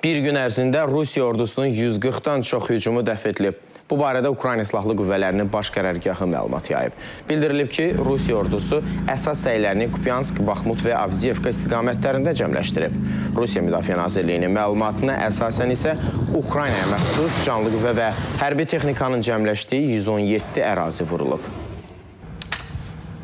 Bir gün ərzində Rusiya ordusunun 140-dan çox hücumu dəf edilib. Bu barədə Ukrayna Silahlı Qüvvələrinin baş qərargahı məlumat yayıb. Bildirilib ki, Rusiya ordusu əsas səylərini Kupyansk, Baxmut və Avdiyevka istiqamətlərində cəmləşdirib. Rusiya Müdafiə Nazirliyinin məlumatına əsasən isə Ukraynaya məxsus canlı qüvvə və hərbi texnikanın cəmləşdiyi 117 ərazi vurulub.